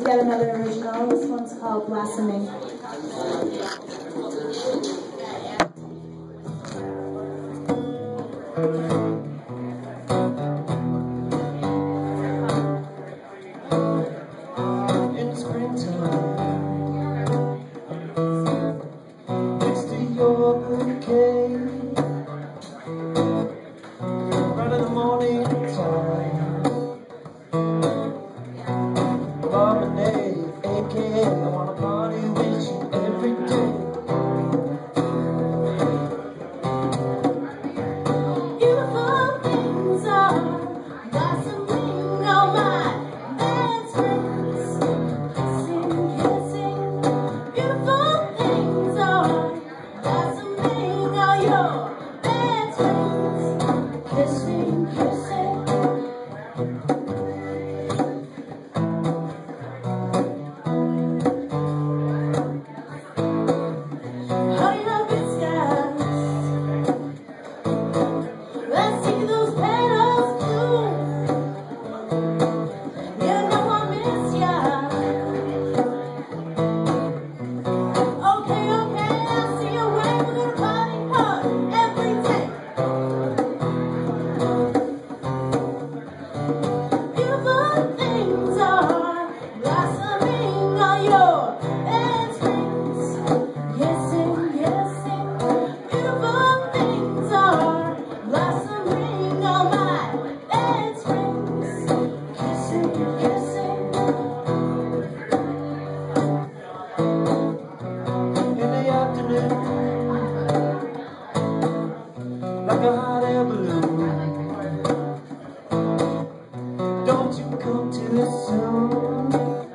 is yet another original. This one's called Blossoming. sky blue. Don't you come too soon.